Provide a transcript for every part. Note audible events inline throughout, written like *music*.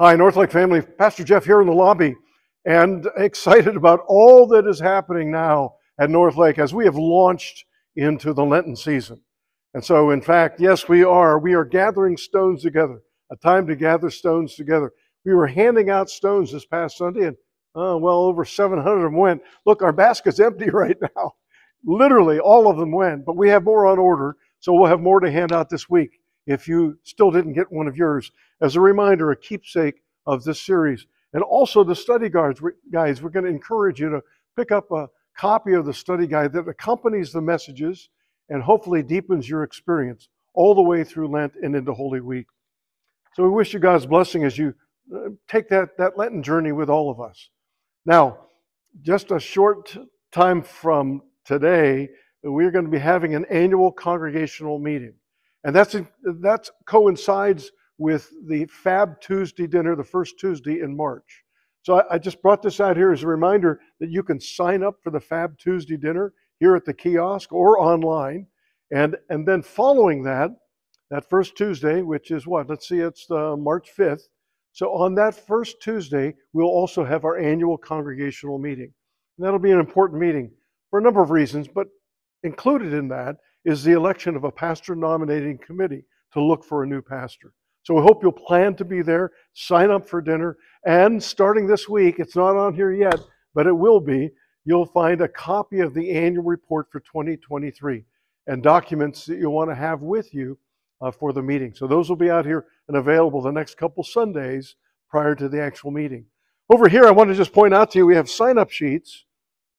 Hi, Northlake family. Pastor Jeff here in the lobby, and excited about all that is happening now at Northlake as we have launched into the Lenten season. And so, in fact, yes, we are. We are gathering stones together, a time to gather stones together. We were handing out stones this past Sunday, and uh, well over 700 of them went. Look, our basket's *laughs* empty right now. Literally, all of them went, but we have more on order, so we'll have more to hand out this week if you still didn't get one of yours. As a reminder, a keepsake of this series. And also the study guides, guys, we're going to encourage you to pick up a copy of the study guide that accompanies the messages and hopefully deepens your experience all the way through Lent and into Holy Week. So we wish you God's blessing as you uh, take that, that Lenten journey with all of us. Now, just a short time from today, we're going to be having an annual congregational meeting. And that's, that coincides with the Fab Tuesday dinner, the first Tuesday in March. So I, I, just brought this out here as a reminder that you can sign up for the Fab Tuesday dinner here at the kiosk or online. And, and then following that, that first Tuesday, which is what? Let's see, it's uh, March 5th. So on that first Tuesday, we'll also have our annual congregational meeting. And that'll be an important meeting for a number of reasons, but included in that is the election of a pastor nominating committee to look for a new pastor. So we hope you'll plan to be there, sign up for dinner, and starting this week, it's not on here yet, but it will be, you'll find a copy of the annual report for 2023 and documents that you'll want to have with you uh, for the meeting. So those will be out here and available the next couple Sundays prior to the actual meeting. Over here, I want to just point out to you, we have sign-up sheets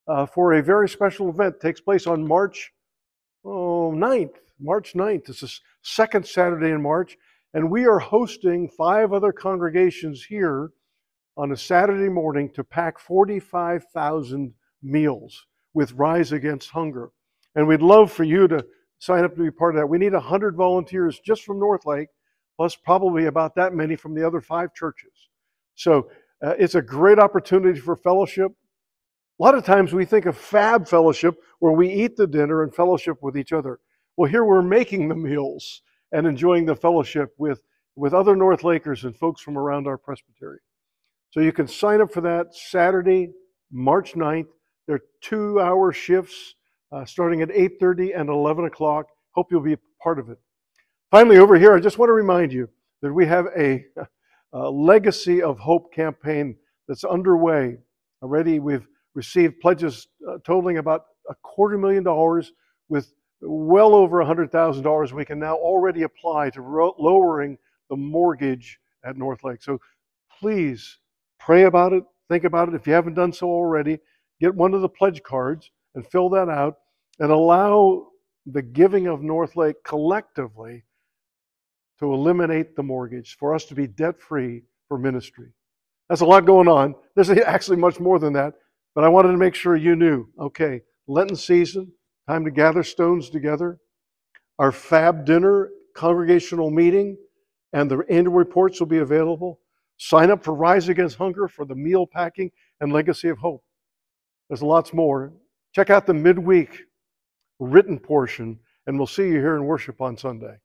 uh, for a very special event. It takes place on March oh, 9th. March 9th. It's the second Saturday in March. And we are hosting five other congregations here on a Saturday morning to pack 45,000 meals with Rise Against Hunger. And we'd love for you to sign up to be part of that. We need 100 volunteers just from Northlake, plus probably about that many from the other five churches. So uh, it's a great opportunity for fellowship. A lot of times we think of fab fellowship where we eat the dinner and fellowship with each other. Well, here we're making the meals and enjoying the fellowship with, with other North Lakers and folks from around our presbytery. So you can sign up for that Saturday, March 9th. They're two hour shifts uh, starting at 8.30 and 11 o'clock. Hope you'll be part of it. Finally, over here, I just want to remind you that we have a, *laughs* a Legacy of Hope campaign that's underway. Already we've received pledges uh, totaling about a quarter million dollars with well over $100,000 we can now already apply to ro- lowering the mortgage at Northlake. So please pray about it, think about it. If you haven't done so already, get one of the pledge cards and fill that out and allow the giving of Northlake collectively to eliminate the mortgage, for us to be debt free for ministry. That's a lot going on. There's actually much more than that, but I wanted to make sure you knew okay, Lenten season, Time to gather stones together. Our fab dinner, congregational meeting, and the annual reports will be available. Sign up for Rise Against Hunger for the meal packing and Legacy of Hope. There's lots more. Check out the midweek written portion, and we'll see you here in worship on Sunday.